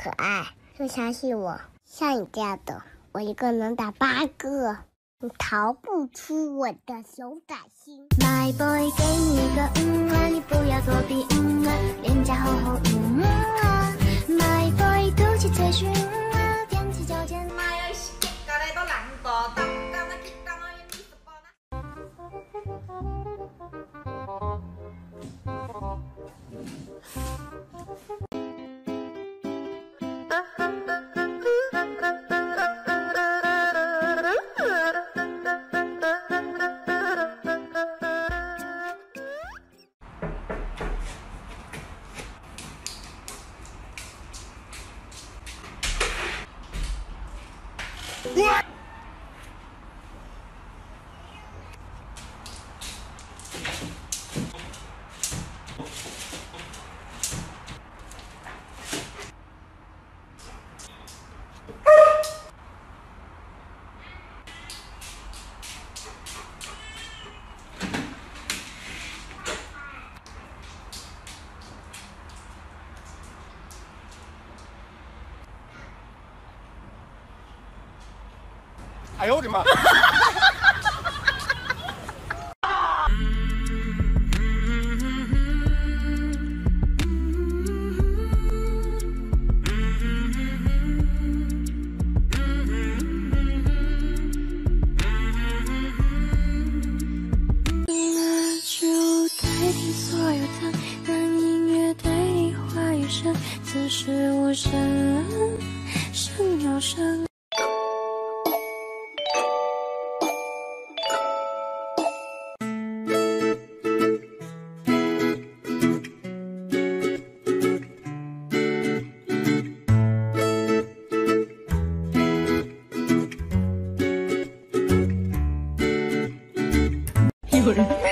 可爱，就相信我。像你这样的，我一个能打八个，你逃不出我的手掌心。My boy，给你个嗯啊，What? 哎呦我的妈！那就代替所有疼，让音乐对你话语声，此时无声，声有声。করে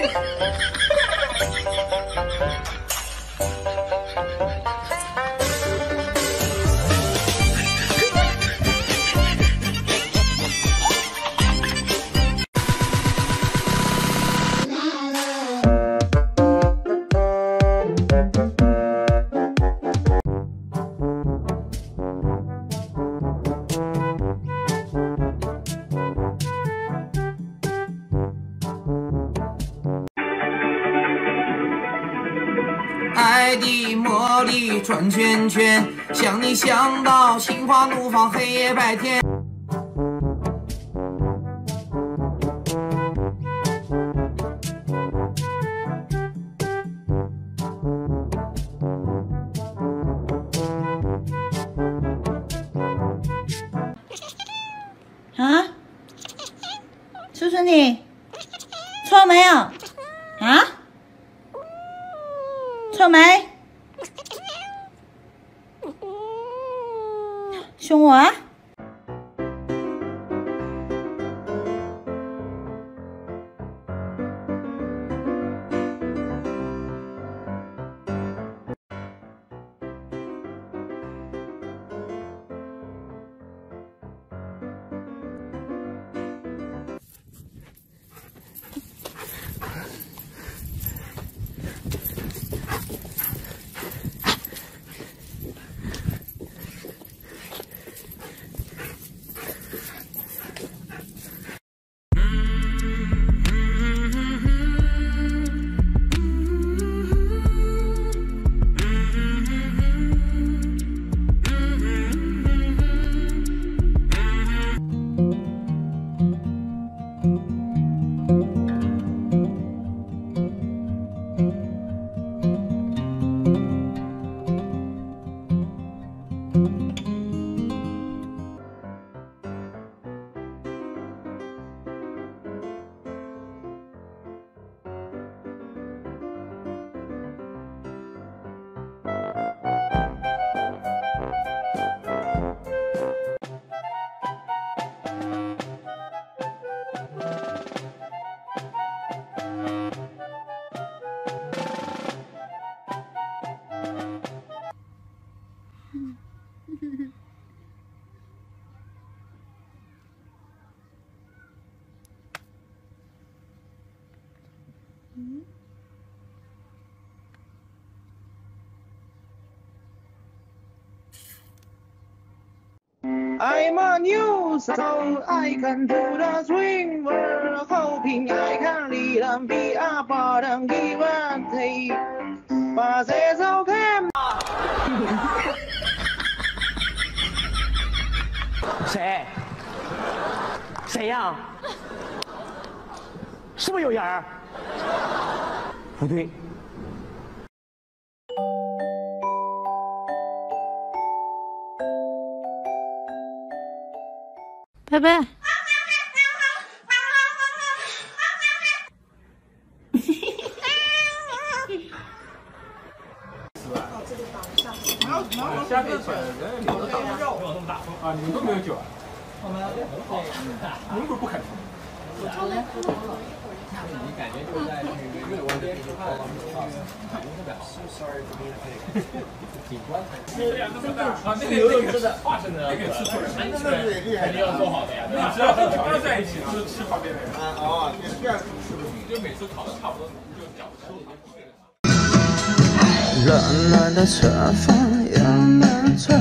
爱的魔力转圈圈，想你想到心花怒放，黑夜白天。啊？叔叔你错没有？啊？错没？凶我 I'm a new soul, I can do the swing world hoping I can lead and be a part and give and take. But there's okay. 谁？谁呀、是不是有人？不对。拜拜。下面钱人没有那么大啊，你们都没有酒啊？我们我们不不肯。你啊，那个有吃的，化生的，那个吃出来，那个肯定要做好的呀。只要和调料在一起吃吃旁边的啊哦，这样吃不行，就每次烤的差不多就饺子。暖暖的车风又能吹。